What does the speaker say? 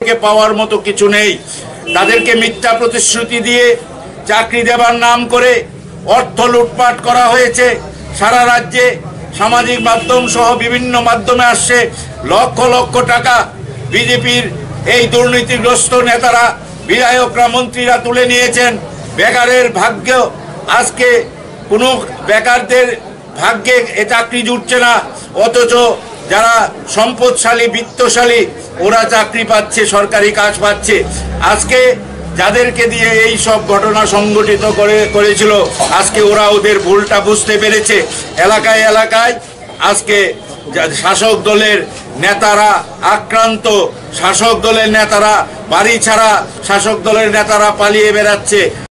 থেকে পাওয়ার মতো কিছু নেই। তাদেরকে মিথ্যা প্রতিশ্রুতি দিয়ে চাকরি দেবার নাম করে অর্থ লুটপাট করা হয়েছে। সারা রাজ্যে সামাজিক মাধ্যম সহ বিভিন্ন মাধ্যমে আসছে লক্ষ লক্ষ টাকা। বিজেপির এই দুর্নীতিগ্রস্ত নেতারা, বিধায়করা, মন্ত্রীরা তুলে নিয়েছেন। বেকারের ভাগ্য আজকে কোনো বেকারদের ভাগ্যে এ চাকরি জুটছে না। অথচ যারা সম্পদশালী, বিত্তশালী, ওরা চাকরি পাচ্ছে, সরকারি কাজ পাচ্ছে। আজকে যাদেরকে দিয়ে এই সব ঘটনা সংগঠিত করে, করেছিল, আজকে ওরা ওদের ভুলটা বুঝতে পেরেছে। এলাকায় এলাকায় আজকে শাসক দলের নেতারা আক্রান্ত, শাসক দলের নেতারা বাড়ি ছাড়া শাসক দলের নেতারা পালিয়ে বেড়াচ্ছে।